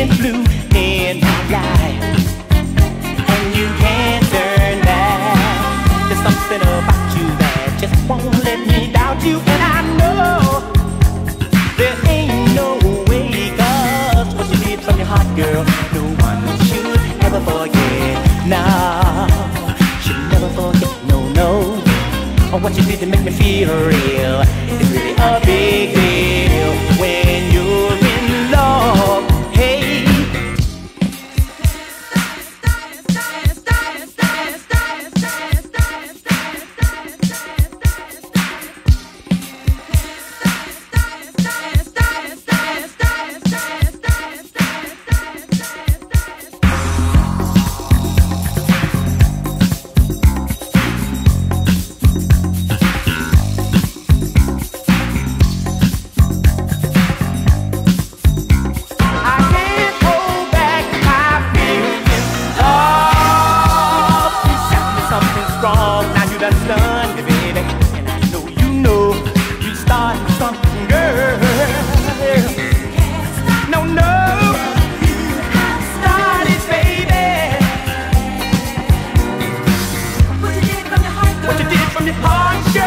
in blue in And you can't turn back. There's something about you that just won't let me doubt you. And I know there ain't no way, cause what you did from your heart, girl. on the pawn shop.